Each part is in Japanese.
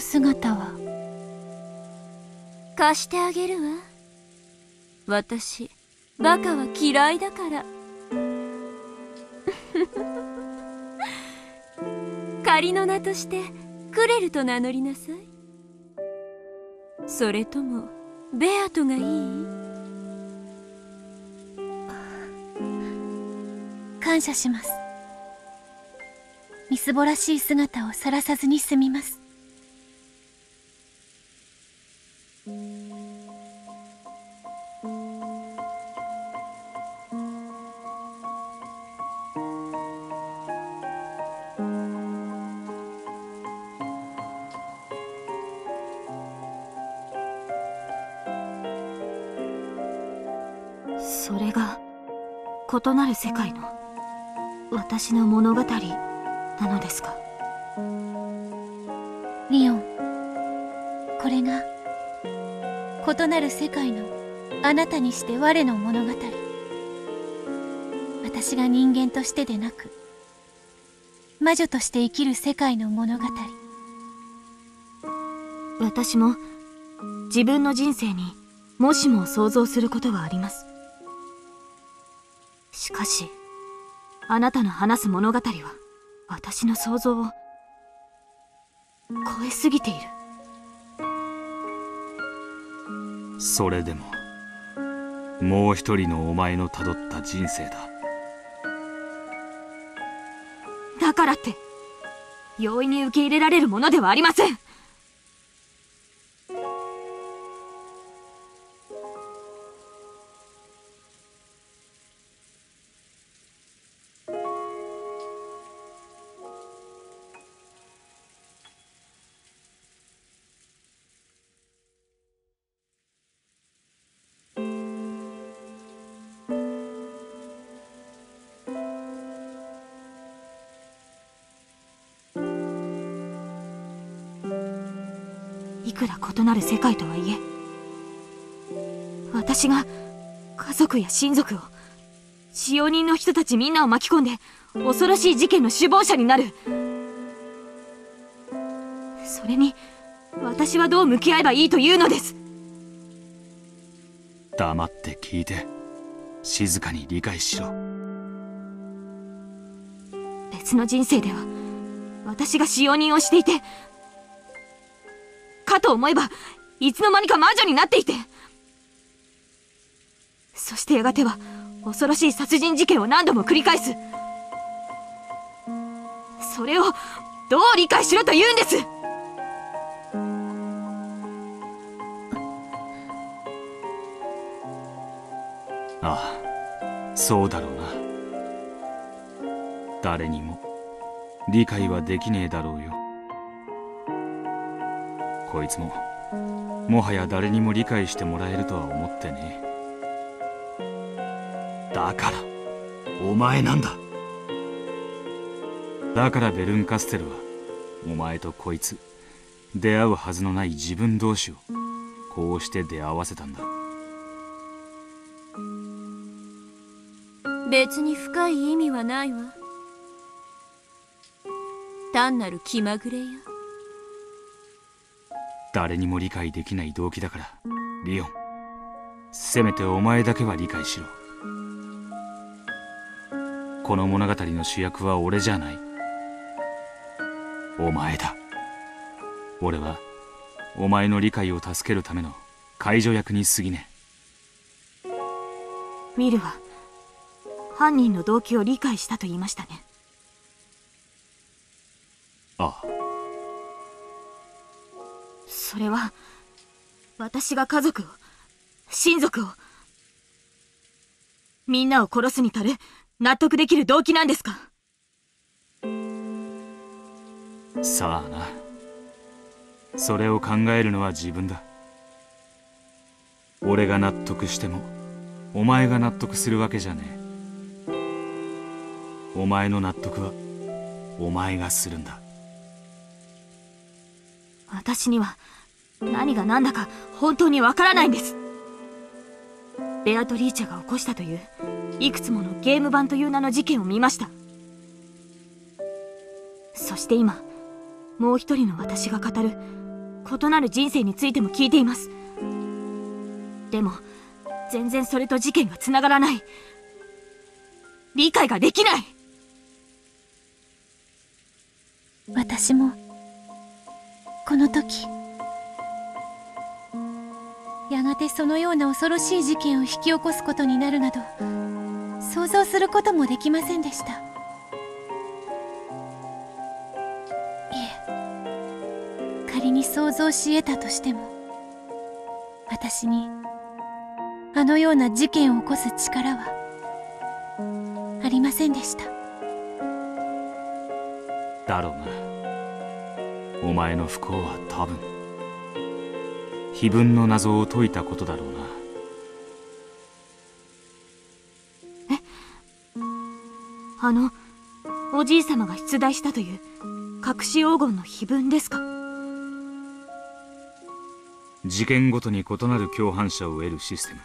姿は。貸してあげるわ。私バカは嫌いだから。仮の名としてクレルと名乗りなさい。それともベアトがいい？感謝します。みすぼらしい姿を晒さずに済みます異なる世界の私の物語なのですか？リオンこれが異なる世界のあなたにして我の物語。私が人間としてでなく魔女として生きる世界の物語。私も自分の人生にもしも想像することはありますしあなたの話す物語は私の想像を超えすぎている。それでももう一人のお前のたどった人生だ。だからって容易に受け入れられるものではありませんなる世界とはいえ私が家族や親族を使用人の人たちみんなを巻き込んで恐ろしい事件の首謀者になる。それに私はどう向き合えばいいというのです。黙って聞いて静かに理解しろ。別の人生では私が使用人をしていてかと思えばいつの間にか魔女になっていて。そしてやがては恐ろしい殺人事件を何度も繰り返す。それをどう理解しろと言うんです。ああそうだろうな。誰にも理解はできねえだろうよ。こいつも。もはや誰にも理解してもらえるとは思ってね。だからお前なんだ。だからベルンカステルはお前とこいつ出会うはずのない自分同士をこうして出会わせたんだ。別に深い意味はないわ。単なる気まぐれよ。誰にも理解できない動機だから。リオン。せめてお前だけは理解しろ。この物語の主役は俺じゃない。お前だ。俺はお前の理解を助けるための介助役に過ぎね。ミルは犯人の動機を理解したと言いましたね。ああそれは私が家族を親族をみんなを殺すに足る納得できる動機なんですか？さあな。それを考えるのは自分だ。俺が納得してもお前が納得するわけじゃねえ。お前の納得はお前がするんだ。私には何が何だか本当にわからないんです。ベアトリーチェが起こしたといういくつものゲーム版という名の事件を見ました。そして今もう一人の私が語る異なる人生についても聞いています。でも全然それと事件がつながらない。理解ができない。私もこの時やがてそのような恐ろしい事件を引き起こすことになるなど想像することもできませんでした。いえ仮に想像し得たとしても私にあのような事件を起こす力はありませんでした。だろうな。お前の不幸は多分碑文の謎を解いたことだろうな。あのおじい様が出題したという隠し黄金の碑文ですか？事件ごとに異なる共犯者を得るシステム。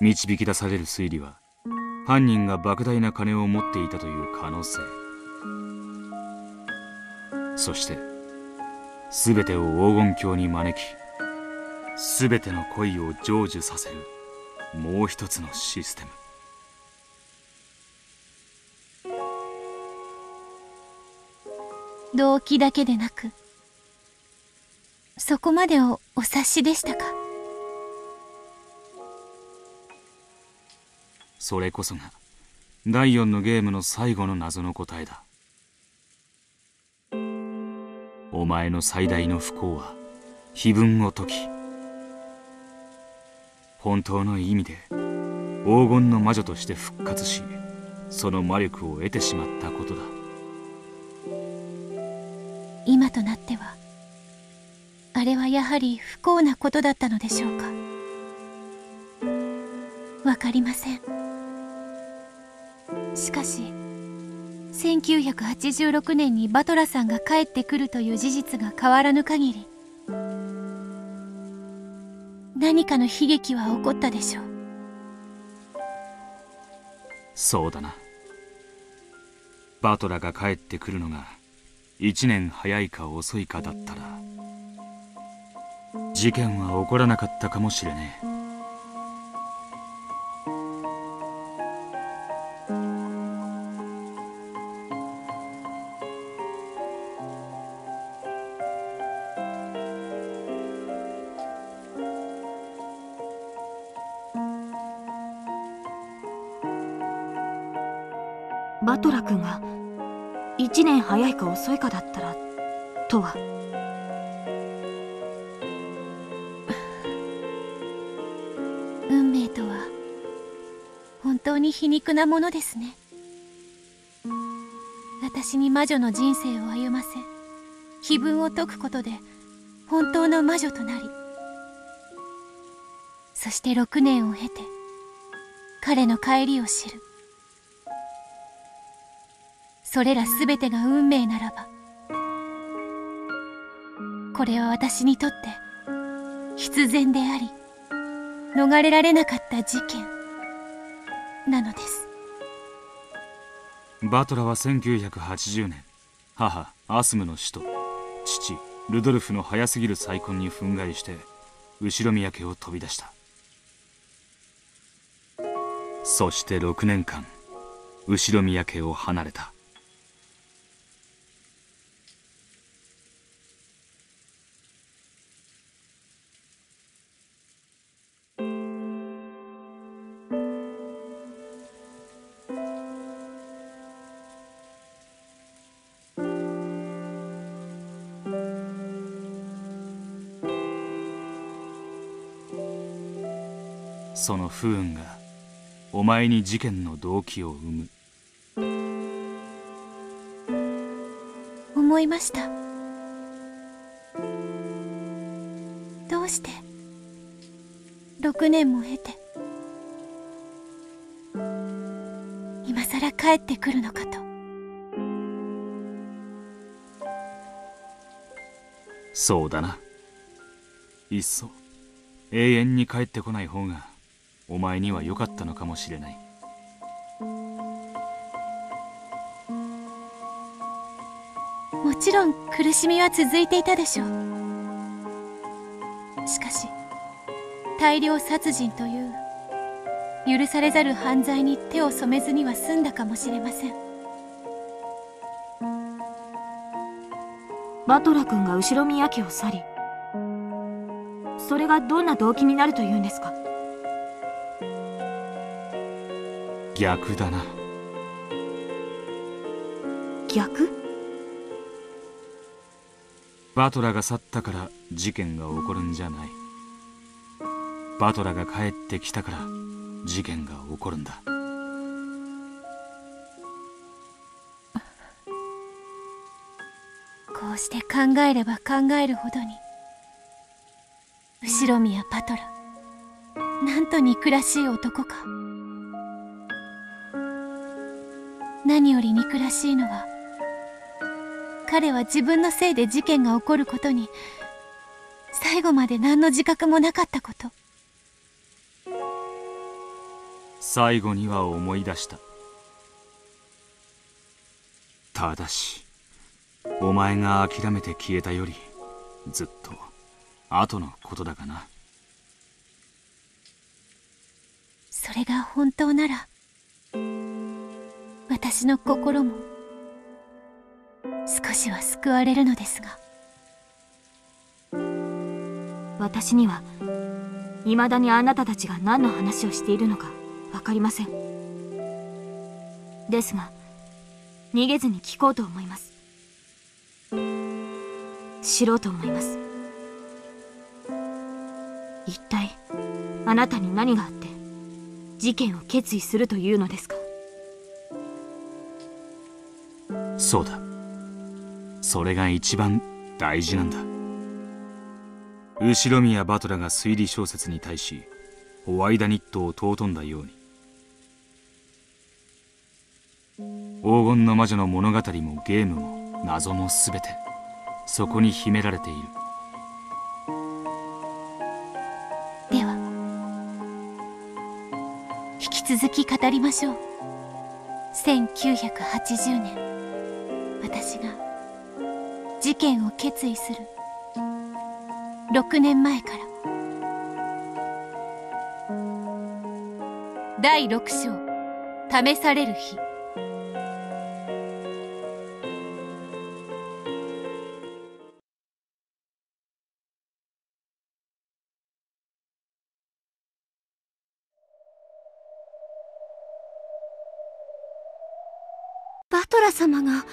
導き出される推理は犯人が莫大な金を持っていたという可能性そして全てを黄金鏡に招き全ての恋を成就させるもう一つのシステム。動機だけでなくそこまでをお察しでしたか？それこそが第4のゲームの最後の謎の答えだお前の最大の不幸は碑文を解き本当の意味で黄金の魔女として復活しその魔力を得てしまったことだ。今となってはあれはやはり不幸なことだったのでしょうか？わかりません。しかし1986年にバトラさんが帰ってくるという事実が変わらぬ限り何かの悲劇は起こったでしょう。そうだな。バトラが帰ってくるのが1年早いか遅いかだったら事件は起こらなかったかもしれねえ。なものですね。私に魔女の人生を歩ませ碑文を解くことで本当の魔女となりそして6年を経て彼の帰りを知る。それら全てが運命ならばこれは私にとって必然であり逃れられなかった事件なのです。バトラは1980年。母アスムの死と父ルドルフの早すぎる再婚に憤慨して後ろ宮家を飛び出した。そして6年間後ろ宮家を離れた。その不運がお前に事件の動機を生む。思いました。どうして？6年も経て。今さら帰ってくるのかと。そうだな。いっそ永遠に帰ってこない方がお前には良かったのかもしれない。もちろん苦しみは続いていたでしょう。しかし大量殺人という許されざる犯罪に手を染めずには済んだかもしれません。バトラ君が後ろ宮家を去りそれがどんな動機になるというんですか？逆だな。逆？バトラが去ったから事件が起こるんじゃない。バトラが帰ってきたから事件が起こるんだ。こうして考えれば考えるほどに後ろ宮パトラ。なんと憎らしい男か何より憎らしいのは彼は自分のせいで事件が起こることに最後まで何の自覚もなかったこと。最後には思い出した。ただしお前が諦めて消えたよりずっと後のことだがな。それが本当なら私の心も少しは救われるのですが。私には未だにあなたたちが何の話をしているのか分かりません。ですが逃げずに聞こうと思います。知ろうと思います。一体あなたに何があって事件を決意するというのですか？そうだ。それが一番大事なんだ。後宮バトラが推理小説に対しホワイダニットを尊んだように。黄金の魔女の物語もゲームも謎も全てそこに秘められている。では引き続き語りましょう。1980年。私が事件を決意する。6年前から。第6章試される日。バトラ様が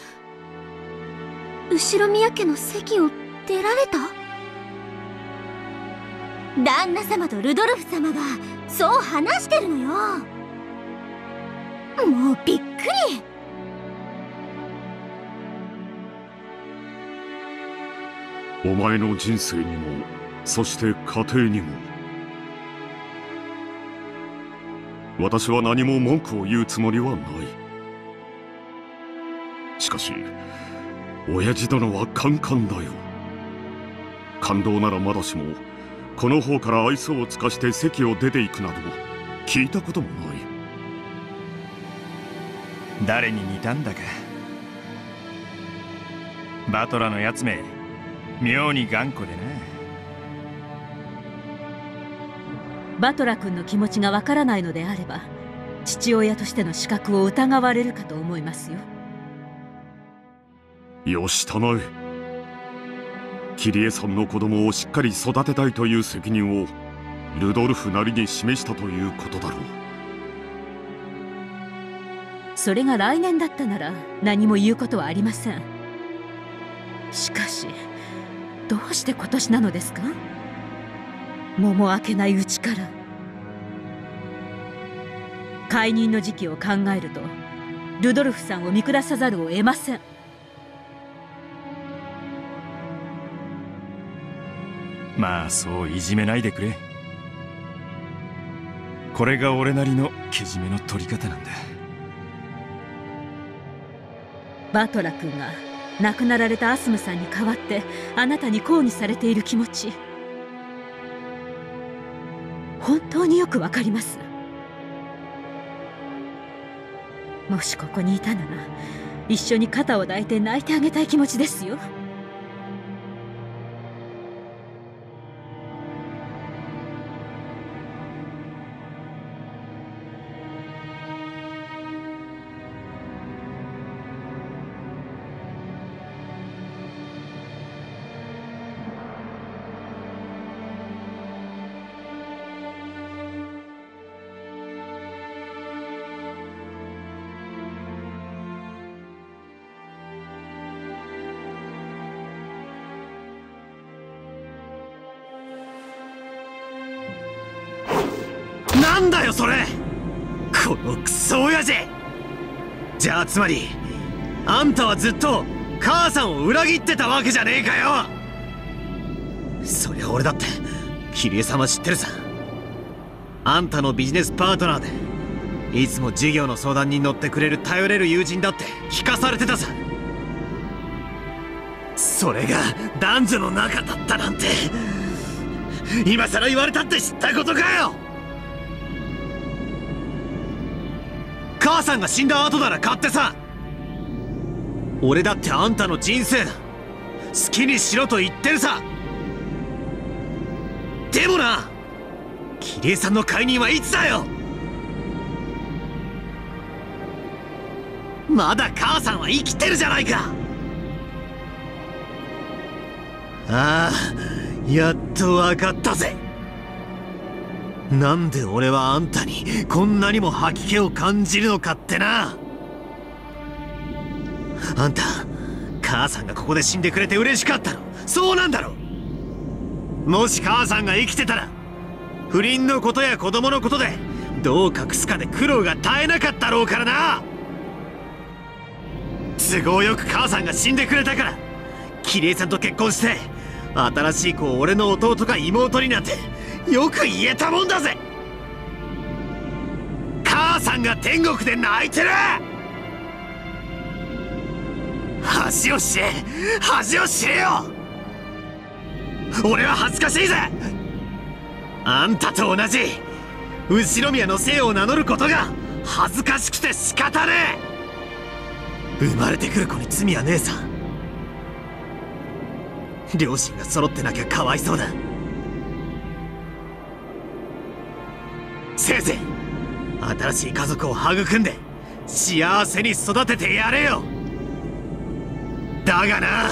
後宮家の席を出られた？旦那様とルドルフ様がそう話してるのよ。もうびっくり。お前の人生にもそして家庭にも私は何も文句を言うつもりはない。しかし親父殿はカンカンだよ。感動ならまだしもこの方から愛想を尽かして席を出ていくなど聞いたこともない。誰に似たんだか。バトラのやつめ妙に頑固でな。バトラ君の気持ちがわからないのであれば父親としての資格を疑われるかと思いますよ義忠へ桐江さんの子供をしっかり育てたいという責任をルドルフなりに示したということだろう。それが来年だったなら何も言うことはありません。しかしどうして今年なのですか？桃開けないうちから。解任の時期を考えるとルドルフさんを見下さざるを得ません。まあそういじめないでくれ。これが俺なりのけじめの取り方なんだ。バトラ君が亡くなられたアスムさんに代わってあなたに抗議されている気持ち。本当によくわかります。もしここにいたなら一緒に肩を抱いて泣いてあげたい気持ちですよ。つまりあんたはずっと母さんを裏切ってたわけじゃねえかよ。そりゃ俺だって桐江様知ってるさ。あんたのビジネスパートナーでいつも事業の相談に乗ってくれる頼れる友人だって聞かされてたさ。それが男女の仲だったなんて今さら言われたって知ったことかよ。母さんが死んだ後なら買ってさ。俺だってあんたの人生好きにしろと言ってるさ。でもな桐江さんの解任はいつだよ。まだ母さんは生きてるじゃないか。ああやっと分かったぜ。なんで俺はあんたにこんなにも吐き気を感じるのかってな。あんた母さんがここで死んでくれて嬉しかったの。そうなんだろ。もし母さんが生きてたら不倫のことや子供のことでどう隠すかで苦労が絶えなかったろうからな。都合よく母さんが死んでくれたから桐江さんと結婚して新しい子を俺の弟か妹になんてよく言えたもんだぜ。母さんが天国で泣いてる。恥を知れ恥を知れよ。俺は恥ずかしいぜ。あんたと同じ後宮の姓を名乗ることが恥ずかしくて仕方ねえ。生まれてくる子に罪はねえさ。両親が揃ってなきゃかわいそうだ。せいぜい新しい家族を育んで幸せに育ててやれよ。だがな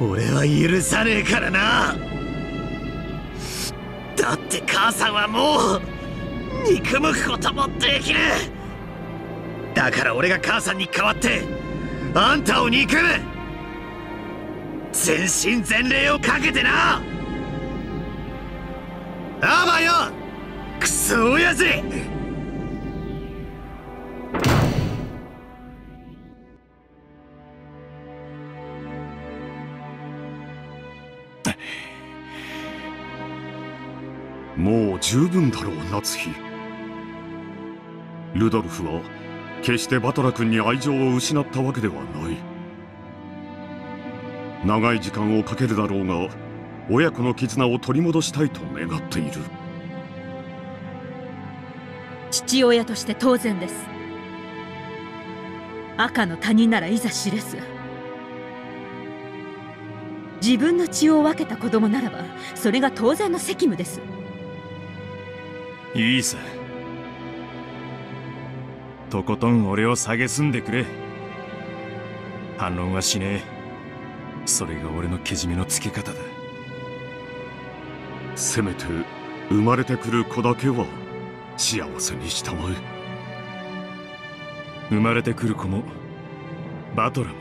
俺は許さねえからな。だって母さんはもう憎むこともできる。だから俺が母さんに代わってあんたを憎む。全身全霊をかけてな。あばよクソ親父！もう十分だろう夏日。ルドルフは決してバトラ君に愛情を失ったわけではない。長い時間をかけるだろうが親子の絆を取り戻したいと願っている。父親として当然です。赤の他人ならいざ知れず。自分の血を分けた子供ならばそれが当然の責務です。いいさとことん俺を蔑んでくれ。反論はしねえ。それが俺のけじめのつけ方だ。せめて生まれてくる子だけは幸せにしたまえ生まれてくる子もバトラも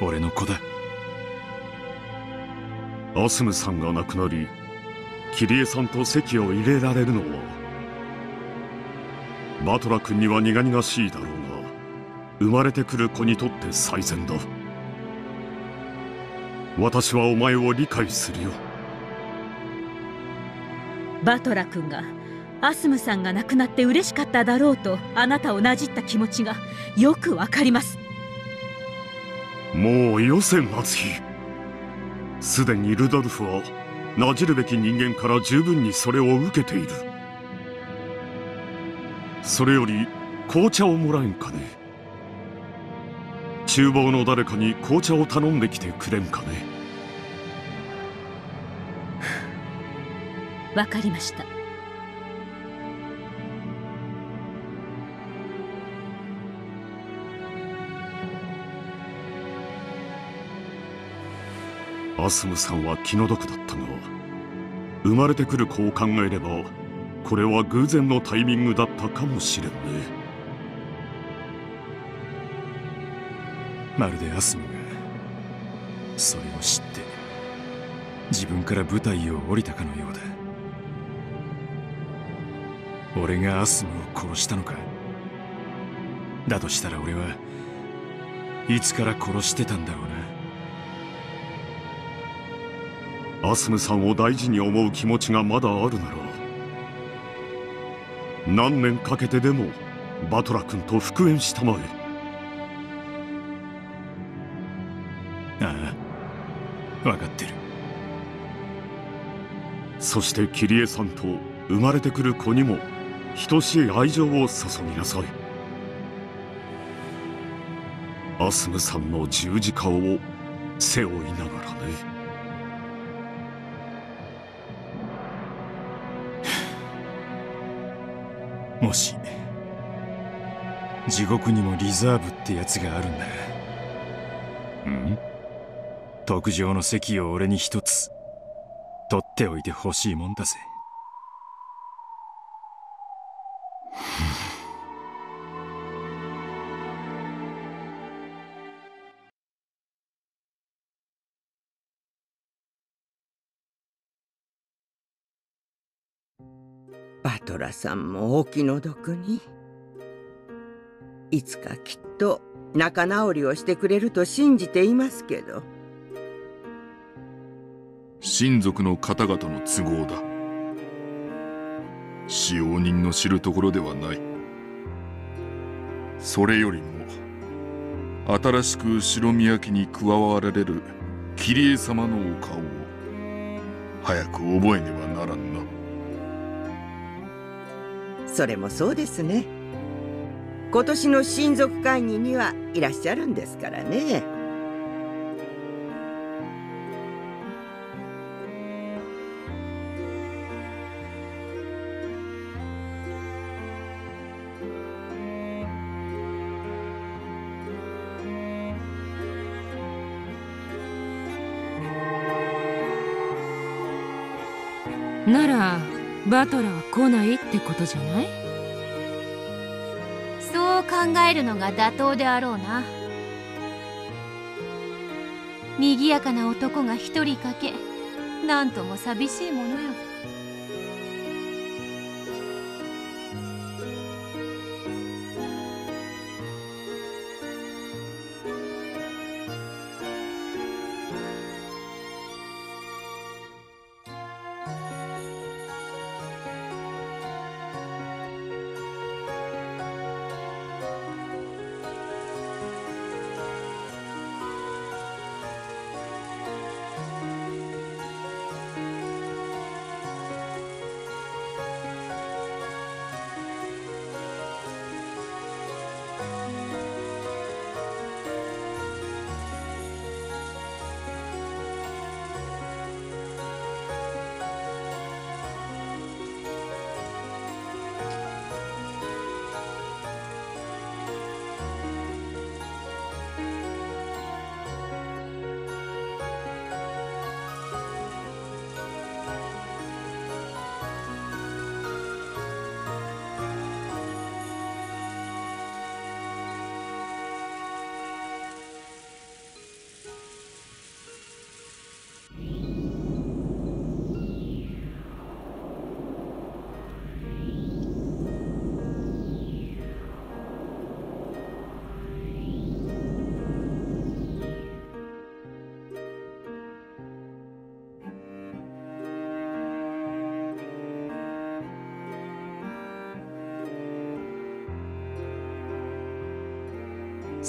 俺の子だ。アスムさんが亡くなり桐江さんと席を入れられるのはバトラ君には苦々しいだろうが生まれてくる子にとって最善だ。私はお前を理解するよ。バトラ君がアスムさんが亡くなって嬉しかっただろうとあなたをなじった気持ちがよくわかります。もうよせ夏日。すでにルドルフはなじるべき人間から十分にそれを受けている。それより紅茶をもらえんかね。厨房の誰かに紅茶を頼んできてくれんかね。わかりましたアスムさんは気の毒だったが生まれてくる子を考えればこれは偶然のタイミングだったかもしれんね。まるでアスムがそれを知って自分から舞台を降りたかのようだ。俺がアスムを殺したのか。だとしたら俺はいつから殺してたんだろうな。アスムさんを大事に思う気持ちがまだあるなら何年かけてでもバトラ君と復縁したまえ。ああ分かってる。そしてキリエさんと生まれてくる子にも等しい愛情を注ぎなさい。アスムさんの十字架を背負いながらね地獄にもリザーブってやつがあるんだ。ん？特上の席を俺に一つ取っておいてほしいもんだぜ。バトラさんもお気の毒にいつかきっと仲直りをしてくれると信じていますけど。親族の方々の都合だ。使用人の知るところではない。それよりも新しく白宮家に加わられる桐江様のお顔を早く覚えねばならんな。それもそうですね今年の親族会議にはいらっしゃるんですからね。ならバトラは来ないってことじゃない？えるのが妥当であろうな。賑やかな男が一人かけなんとも寂しいものよ。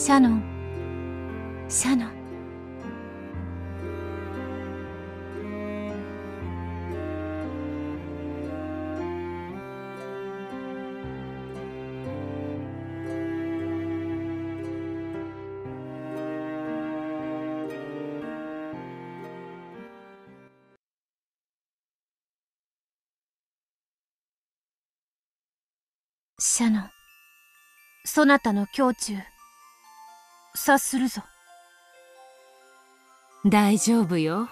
シャノン。シャノン。シャノン。そなたの胸中。察するぞ。大丈夫よ。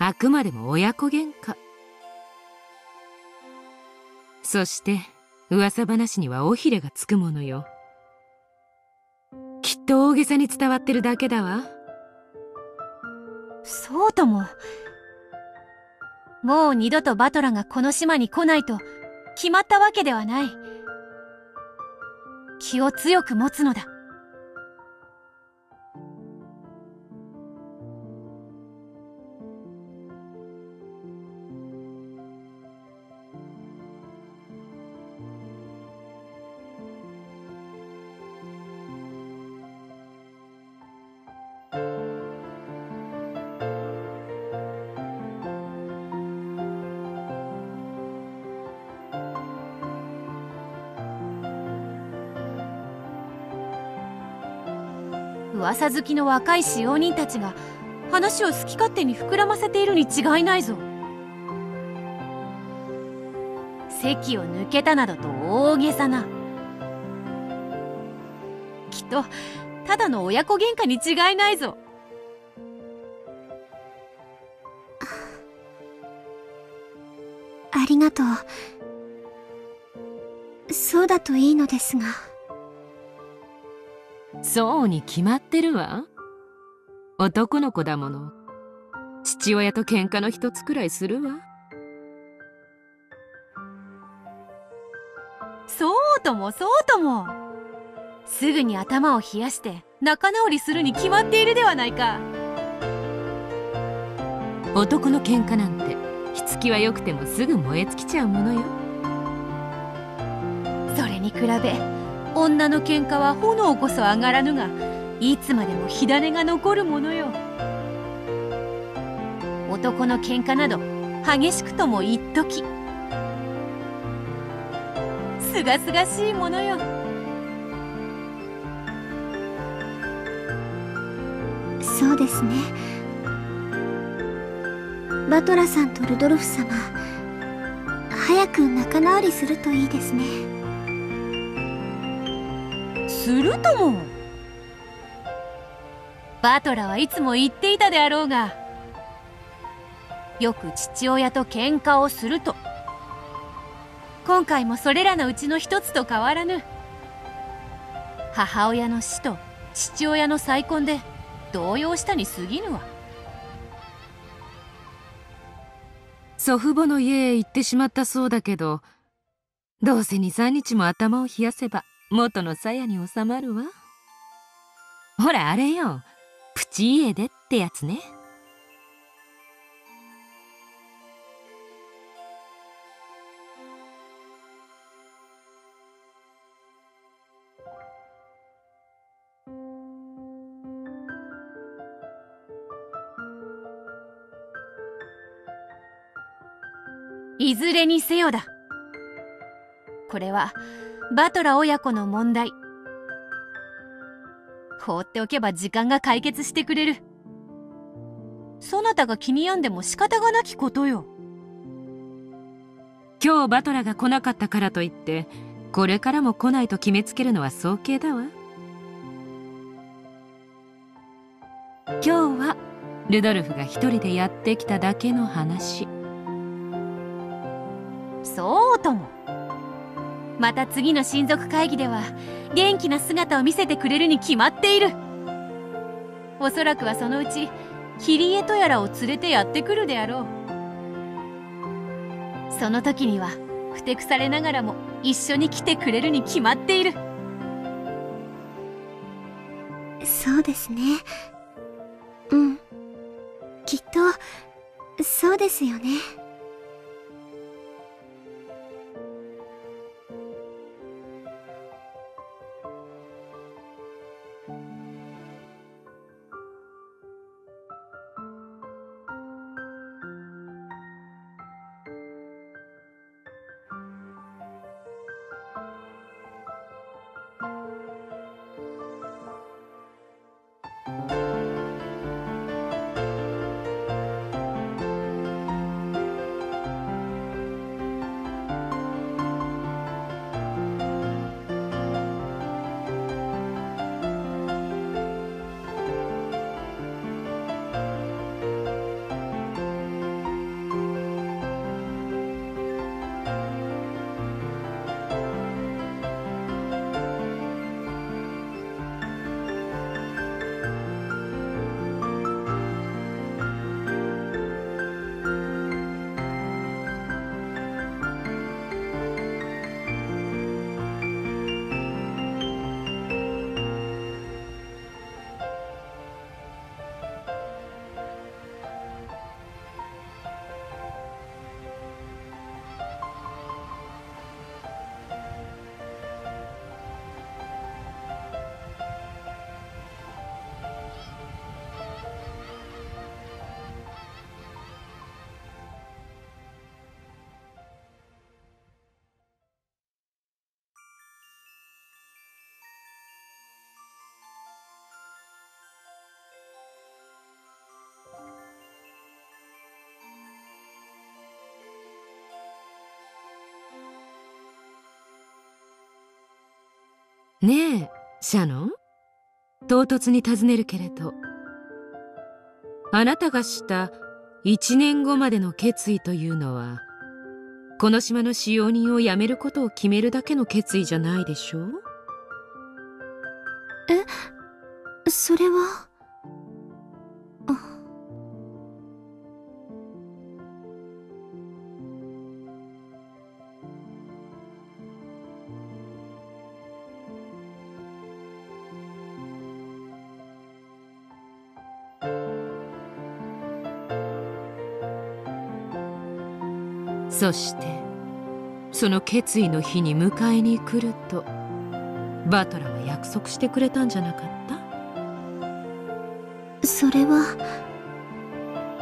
あくまでも親子喧嘩。そして噂話には尾ひれがつくものよ。きっと大げさに伝わってるだけだわ。そうとも。もう二度とバトラがこの島に来ないと決まったわけではない。気を強く持つのだ。噂好きの若い使用人たちが話を好き勝手に膨らませているに違いないぞ。席を抜けたなどと大げさな。きっとただの親子喧嘩に違いないぞ。ありがとう。そうだといいのですが。そうに決まってるわ。男の子だもの。父親と喧嘩の一つくらいするわ。そうともそうとも。すぐに頭を冷やして仲直りするに決まっているではないか。男の喧嘩なんて火付きは良くてもすぐ燃え尽きちゃうものよ。それに比べ女の喧嘩は炎こそ上がらぬがいつまでも火種が残るものよ。男の喧嘩など激しくとも一時。すがすがしいものよ。そうですね。バトラさんとルドルフ様早く仲直りするといいですね。するとも。バトラはいつも言っていたであろうがよく父親と喧嘩をすると。今回もそれらのうちの一つと変わらぬ母親の死と父親の再婚で動揺したに過ぎぬわ。祖父母の家へ行ってしまったそうだけどどうせ23日も頭を冷やせば元の鞘に収まるわ。ほらあれよ。プチ家出ってやつね。いずれにせよだ。これはバトラ親子の問題。放っておけば時間が解決してくれる。そなたが気に病んでも仕方がなきことよ。今日バトラが来なかったからといってこれからも来ないと決めつけるのは早計だわ。今日はルドルフが一人でやってきただけの話。また次の親族会議では元気な姿を見せてくれるに決まっている。おそらくはそのうちキリエとやらを連れてやってくるであろう。その時にはふてくされながらも一緒に来てくれるに決まっている。そうですね。うん。きっとそうですよね。ねえシャノン？唐突に尋ねるけれどあなたがした1年後までの決意というのはこの島の使用人を辞めることを決めるだけの決意じゃないでしょう？そしてその決意の日に迎えに来るとバトラは約束してくれたんじゃなかった？それは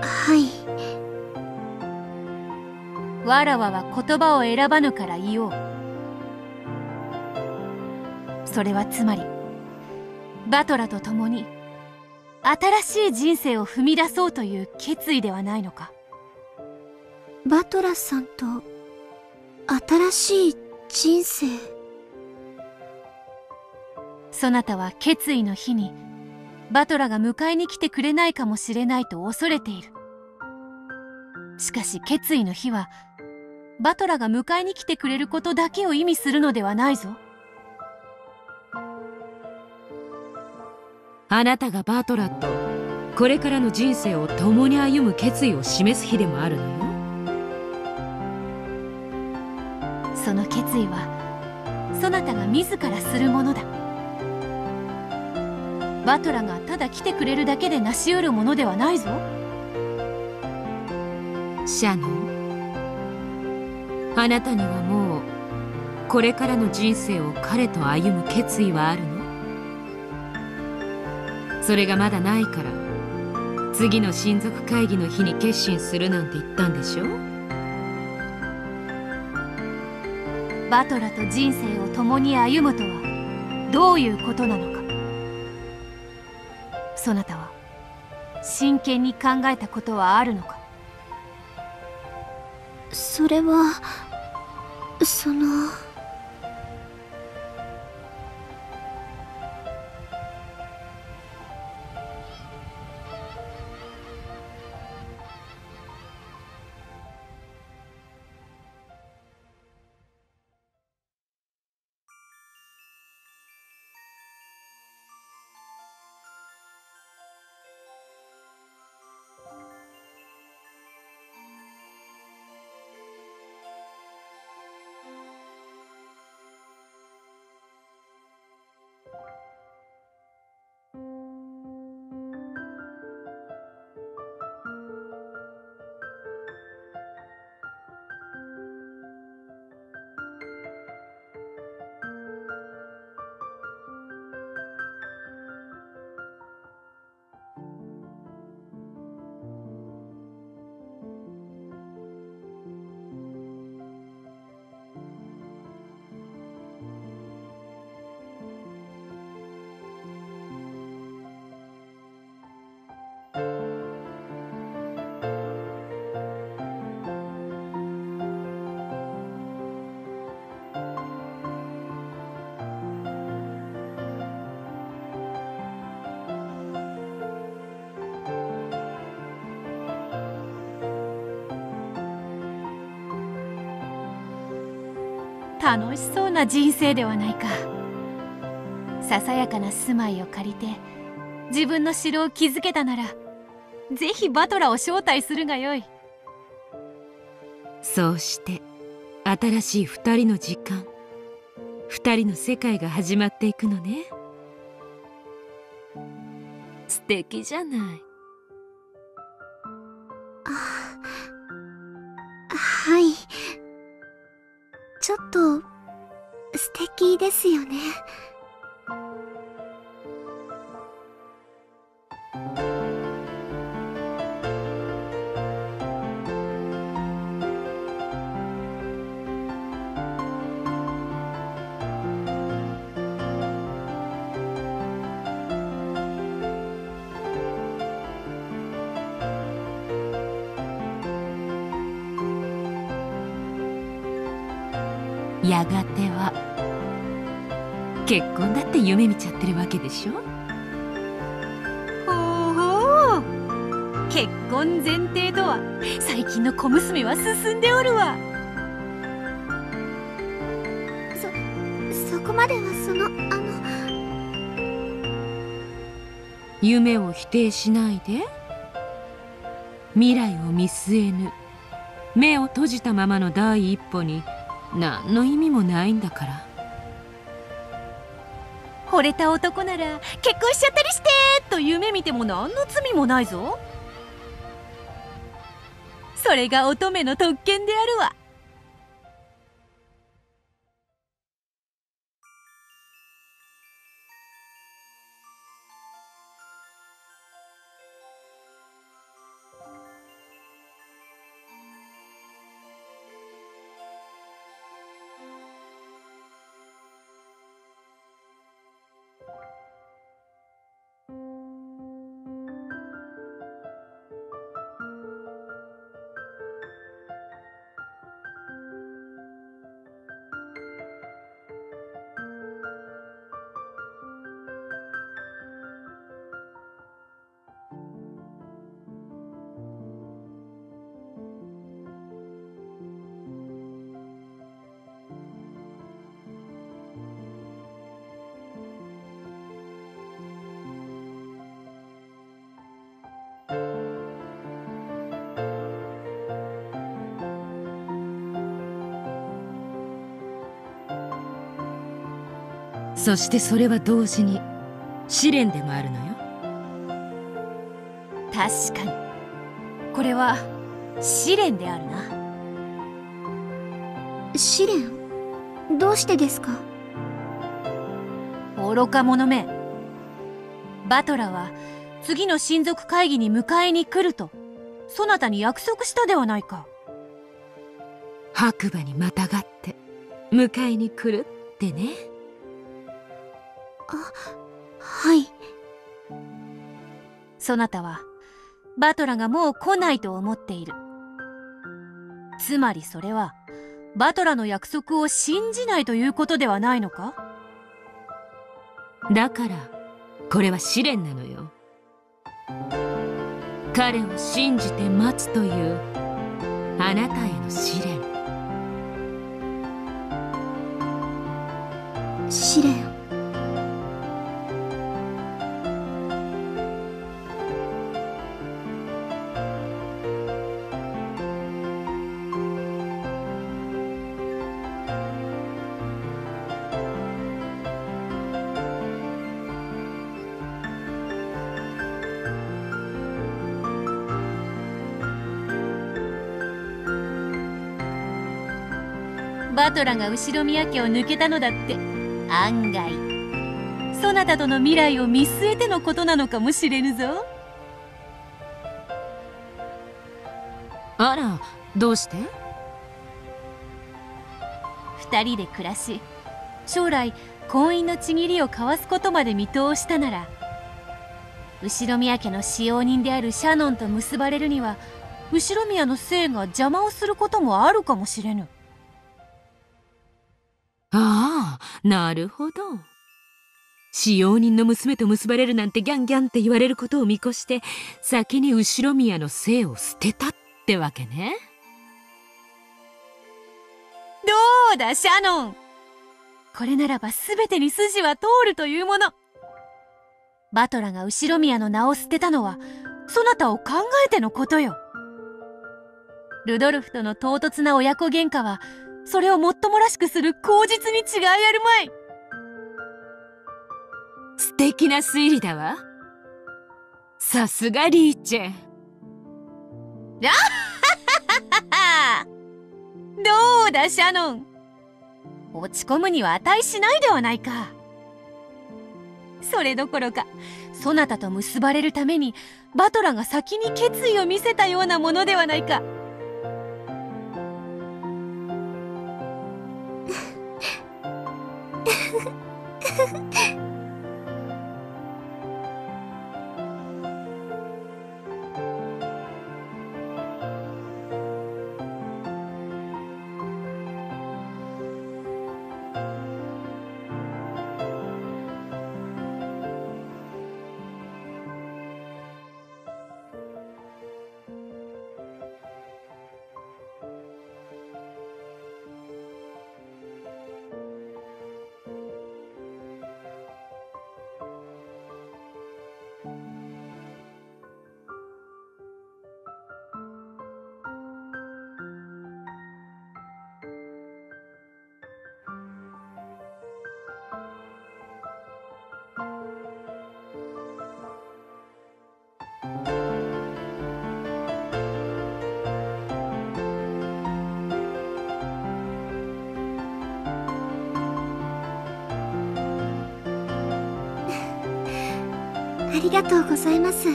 はい。わらわは言葉を選ばぬから言おう。それはつまりバトラと共に新しい人生を踏み出そうという決意ではないのか？バトラさんと新しい人生。そなたは決意の日にバトラが迎えに来てくれないかもしれないと恐れている。しかし決意の日はバトラが迎えに来てくれることだけを意味するのではないぞ。あなたがバトラとこれからの人生を共に歩む決意を示す日でもあるのよその決意はそなたが自らするものだ。バトラがただ来てくれるだけで成し得るものではないぞ。シャノンあなたにはもうこれからの人生を彼と歩む決意はあるの？それがまだないから次の親族会議の日に決心するなんて言ったんでしょバトラと人生を共に歩むとはどういうことなのか。そなたは真剣に考えたことはあるのか。それはその楽しそうな人生ではないか。ささやかな住まいを借りて自分の城を築けたならぜひバトラを招待するがよい。そうして新しい二人の時間二人の世界が始まっていくのね。素敵じゃない夢見ちゃってるわけでしょ？ほうほう。結婚前提とは最近の小娘は進んでおるわ。そそこまではそのあの。夢を否定しないで。未来を見据えぬ。目を閉じたままの第一歩に何の意味もないんだから惚れた男なら結婚しちゃったりしてと夢見ても何の罪もないぞ。それが乙女の特権であるわ。そしてそれは同時に試練でもあるのよ。確かに。これは試練であるな。試練？どうしてですか？愚か者め。バトラは次の親族会議に迎えに来るとそなたに約束したではないか。白馬にまたがって迎えに来るってね。あはい。そなたはバトラがもう来ないと思っている。つまりそれはバトラの約束を信じないということではないのか？だからこれは試練なのよ。彼を信じて待つというあなたへの試練。試練バトラが後ろ宮家を抜けたのだって。案外。そなたとの未来を見据えてのことなのかもしれぬぞ。あらどうして？二人で暮らし将来婚姻のちぎりを交わすことまで見通したなら後ろ宮家の使用人であるシャノンと結ばれるには後ろ宮の姓が邪魔をすることもあるかもしれぬなるほど。使用人の娘と結ばれるなんてギャンギャンって言われることを見越して先に後ろ宮の姓を捨てたってわけね。どうだシャノン。これならば全てに筋は通るというもの。バトラが後ろ宮の名を捨てたのはそなたを考えてのことよ。ルドルフとの唐突な親子喧嘩はそれをもっともらしくする口実に違いあるまい。素敵な推理だわ。さすがリーチ。ェあどうだシャノン。落ち込むには値しないではないか。それどころかそなたと結ばれるためにバトラが先に決意を見せたようなものではないか。とうございます。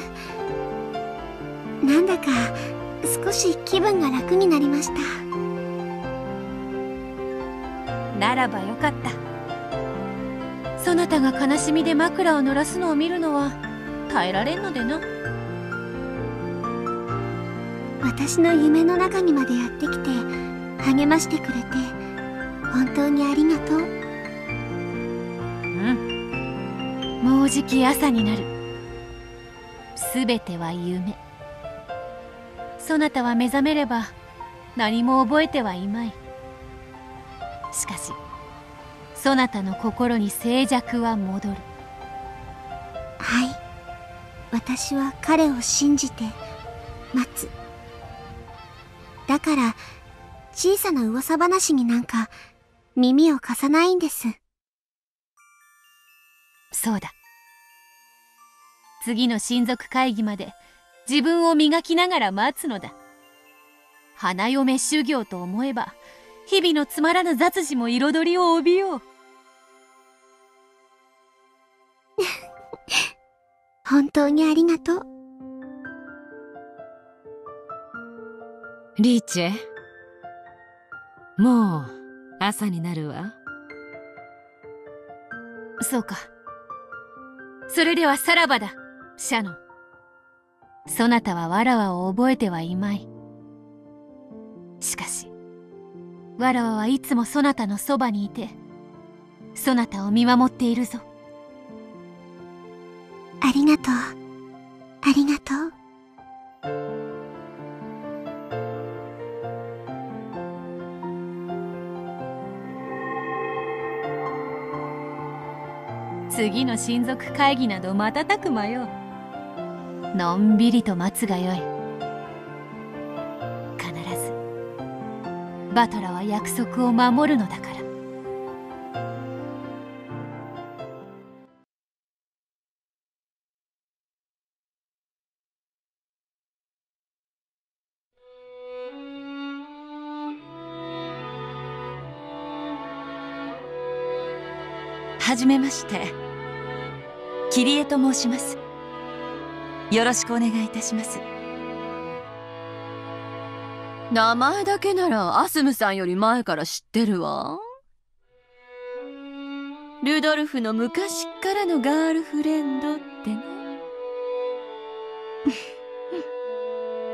なんだか少し気分が楽になりました。ならばよかった。そなたが悲しみで枕を濡らすのを見るのは耐えられんのでな。私の夢の中にまでやってきて励ましてくれて本当にありがとう。うん。もうじき朝になるすべては夢。そなたは目覚めれば何も覚えてはいまい。しかしそなたの心に静寂は戻る。はい。私は彼を信じて待つ。だから小さな噂話になんか耳を貸さないんです。そうだ次の親族会議まで自分を磨きながら待つのだ。花嫁修行と思えば日々のつまらぬ雑事も彩りを帯びよう。本当にありがとう。リーチェもう朝になるわ。そうか。それではさらばだシャノ。ンそなたはわらわを覚えてはいまい。しかしわらわはいつもそなたのそばにいてそなたを見守っているぞ。ありがとう。ありがとう。次の親族会議など瞬く間よのんびりと待つがよい。必ず。バトラは約束を守るのだから。はじめまして。キリエと申します。よろしくお願いいたします。名前だけならアスムさんより前から知ってるわ。ルドルフの昔っからのガールフレンドってね。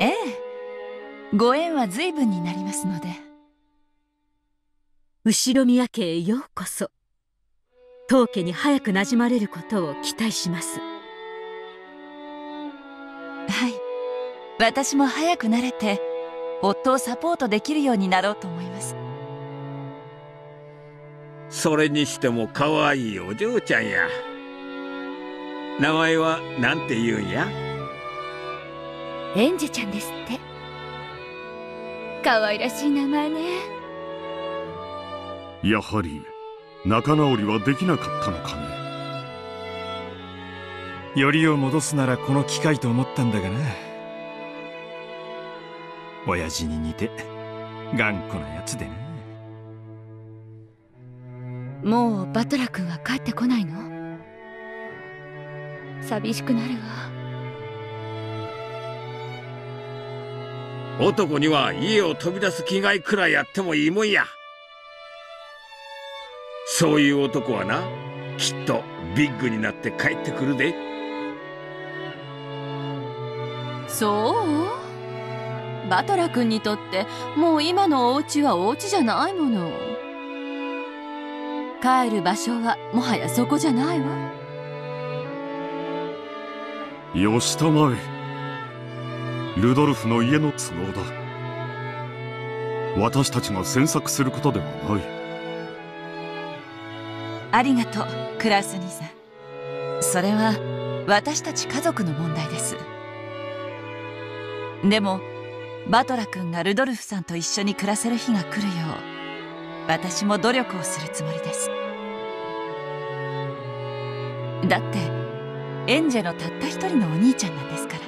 ええご縁は随分になりますので。後宮家へようこそ。当家に早く馴染まれることを期待します私も早く慣れて夫をサポートできるようになろうと思います。それにしても可愛いお嬢ちゃんや。名前は何て言うんや？エンジェちゃんですって。可愛らしい名前ね。やはり仲直りはできなかったのかね。よりを戻すならこの機会と思ったんだがな親父に似て頑固なやつでなもうバトラ君は帰ってこないの？寂しくなるわ。男には家を飛び出す気概くらいあってもいいもんや。そういう男はなきっとビッグになって帰ってくるで。そう？バトラ君にとってもう今のお家はお家じゃないもの。帰る場所はもはやそこじゃないわ。よしたまえ。ルドルフの家の都合だ。私たちが詮索することではない。ありがとうクラウス兄さん。それは私たち家族の問題です。でもバトラ君がルドルフさんと一緒に暮らせる日が来るよう私も努力をするつもりです。だってエンジェのたった一人のお兄ちゃんなんですか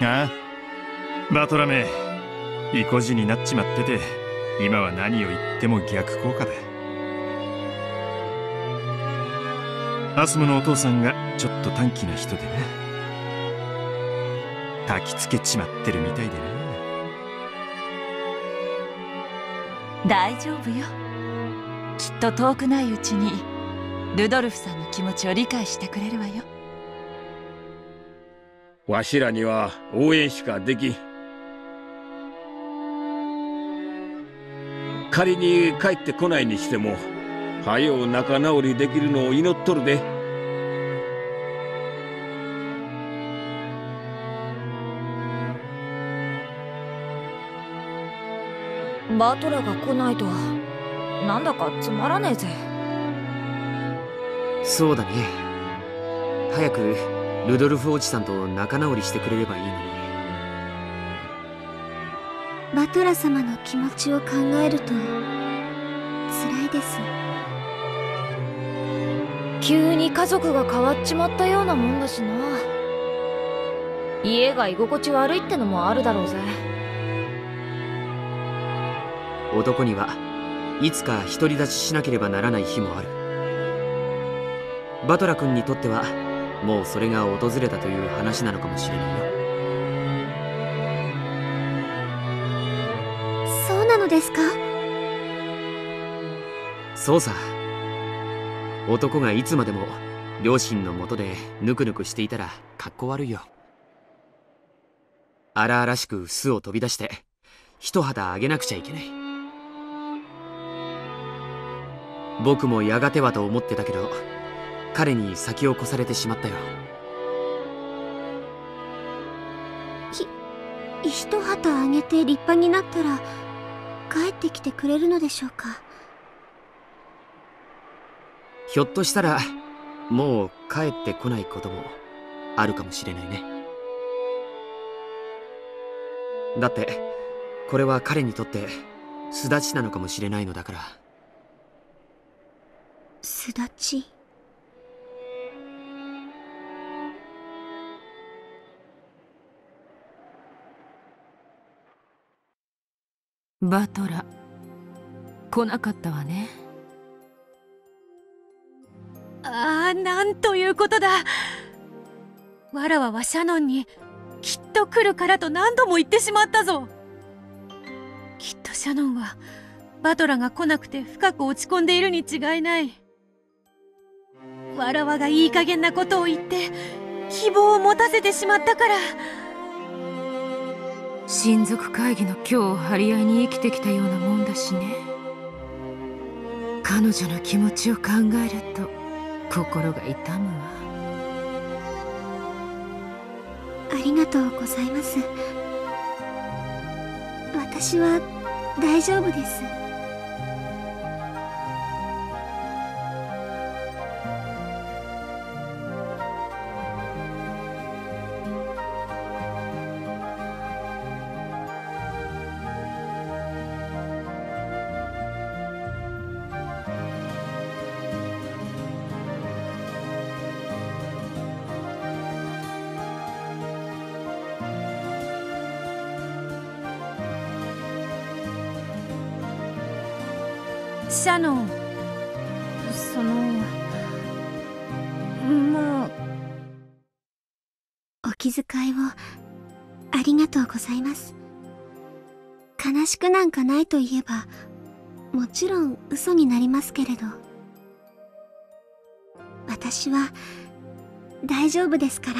ら。ああバトラめ意固地になっちまってて今は何を言っても逆効果だ。アスムのお父さんがちょっと短気な人でな焚きつけちまってるみたいでな大丈夫よ。きっと遠くないうちにルドルフさんの気持ちを理解してくれるわよ。わしらには応援しかできん。仮に帰ってこないにしてもはよう仲直りできるのを祈っとるでバトラが来ないとなんだかつまらねえぜ。そうだね。早くルドルフおじさんと仲直りしてくれればいいのに。バトラ様の気持ちを考えると辛いです。急に家族が変わっちまったようなもんだしな。家が居心地悪いってのもあるだろうぜ男にはいつか独り立ちしなければならない日もある。バトラ君にとってはもうそれが訪れたという話なのかもしれないよ。そうなのですか？そうさ。男がいつまでも両親のもとでぬくぬくしていたらかっこ悪いよ。荒々しく巣を飛び出して一肌あげなくちゃいけない僕もやがてはと思ってたけど彼に先を越されてしまったよ。ひ一旗あげて立派になったら帰ってきてくれるのでしょうか？ひょっとしたらもう帰ってこないこともあるかもしれないね。だってこれは彼にとって巣立ちなのかもしれないのだから巣立ち？バトラ。来なかったわね。ああなんということだ。わらわはシャノンにきっと来るからと何度も言ってしまったぞ。きっとシャノンはバトラが来なくて深く落ち込んでいるに違いないわらわがいい加減なことを言って希望を持たせてしまったから。親族会議の今日を張り合いに生きてきたようなもんだしね。彼女の気持ちを考えると心が痛むわ。ありがとうございます。私は大丈夫ですな？んかな？いと言えばもちろん嘘にな？りますけれど私は大丈夫ですから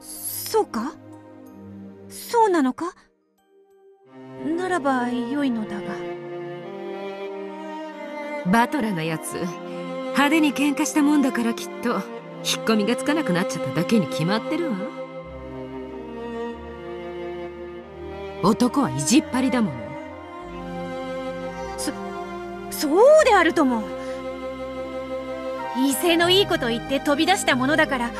そうかそうな？のかな？らば良いのだがバトラのやつ派手に喧嘩したもんだからきっと引っ込みがつかな？くな？っちゃっただけに決まってるわ男は意地っ張りだもの。そそうであるとも。威勢のいいこと言って飛び出したものだから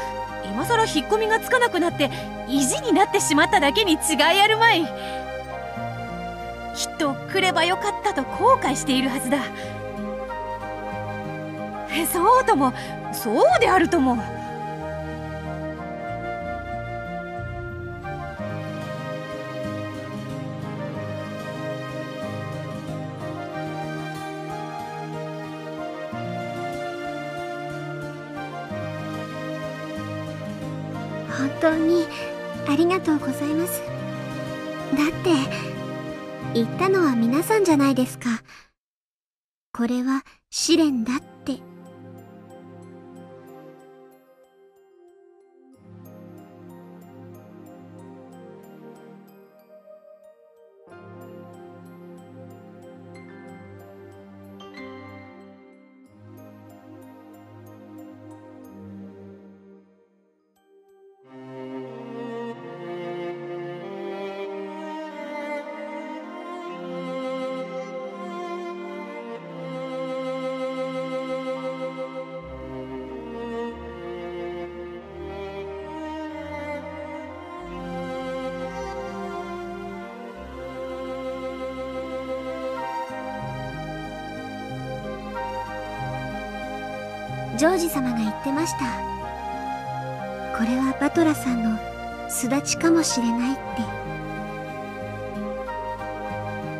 今さら引っ込みがつかなくなって意地になってしまっただけに違いあるまい。きっと来ればよかったと後悔しているはずだ。そうとも。そうであるとも。当にありがとうございます。だって言ったのは皆さんじゃないですか。これは試練だって。ジョージ様が言ってました。これはバトラさんの巣立ちかもしれないって。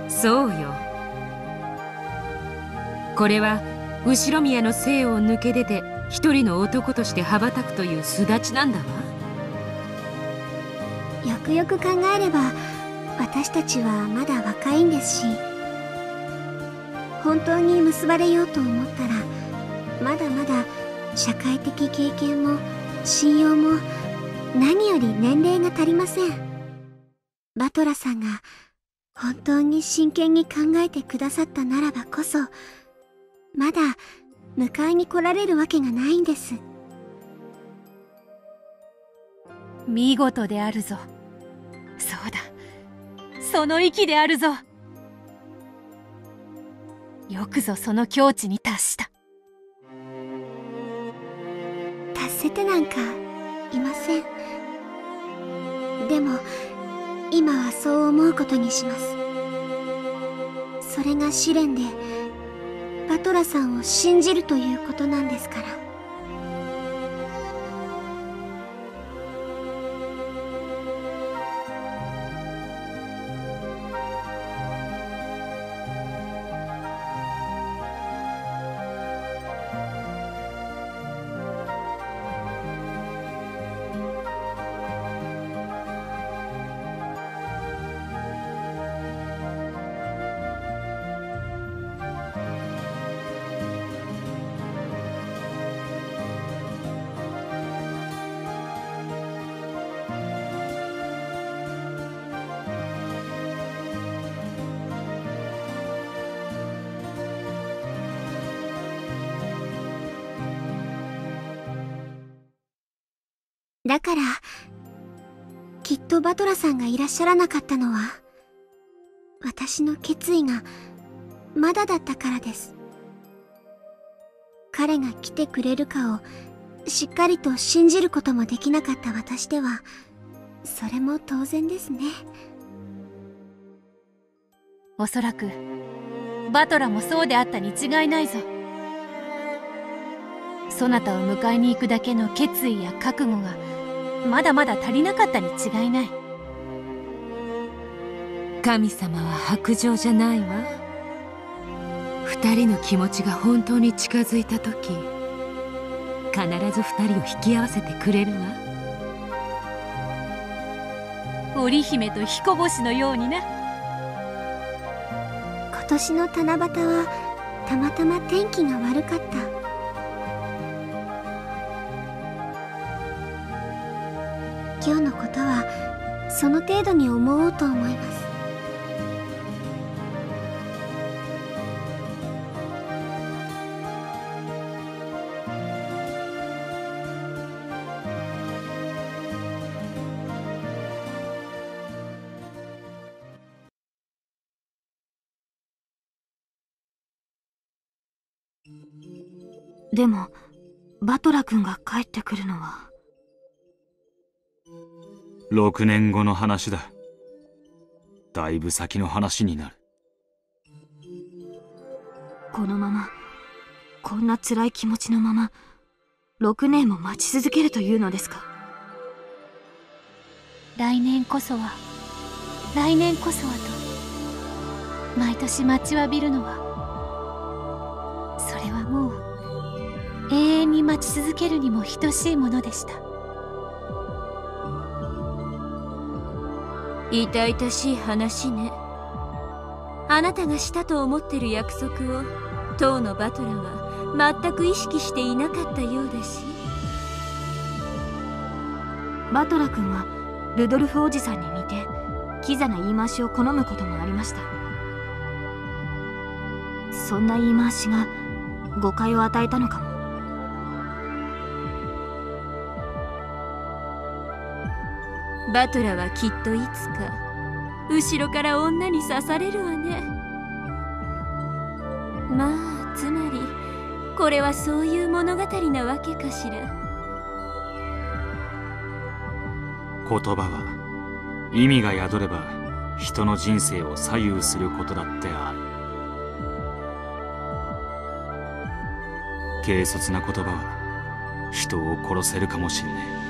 そうよ。これは後ろ宮の姓を抜け出て一人の男として羽ばたくという巣立ちなんだわ。よくよく考えれば私たちはまだ若いんですし本当に結ばれようと思ったらまだまだ社会的経験も信用も何より年齢が足りません。バトラさんが本当に真剣に考えてくださったならばこそまだ迎えに来られるわけがないんです。見事であるぞ。そうだ。その息であるぞ。よくぞその境地に達した。達せてなんかいません。でも今はそう思うことにします。それが試練でバトラさんを信じるということなんですから。だからきっとバトラさんがいらっしゃらなかったのは私の決意がまだだったからです。彼が来てくれるかをしっかりと信じることもできなかった私ではそれも当然ですね。おそらくバトラもそうであったに違いないぞ。そなたを迎えに行くだけの決意や覚悟がまだまだ足りなかったに違いない。神様は白状じゃないわ。二人の気持ちが本当に近づいた時必ず二人を引き合わせてくれるわ。織姫と彦星のようにな。今年の七夕はたまたま天気が悪かった今日のことはその程度に思おうと思います。でもバトラ君が帰ってくるのは。6年後の話だ。だいぶ先の話になる。このままこんな辛い気持ちのまま6年も待ち続けるというのですか？来年こそは来年こそはと毎年待ちわびるのはそれはもう永遠に待ち続けるにも等しいものでした痛々しい話ね。あなたがしたと思ってる約束を当のバトラは全く意識していなかったようだし。バトラ君はルドルフおじさんに似てキザな言い回しを好むこともありました。そんな言い回しが誤解を与えたのかも。バトラはきっといつか後ろから女に刺されるわね。まあつまりこれはそういう物語なわけかしら。言葉は意味が宿れば人の人生を左右することだってある。軽率な言葉は人を殺せるかもしれねえ